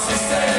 sister.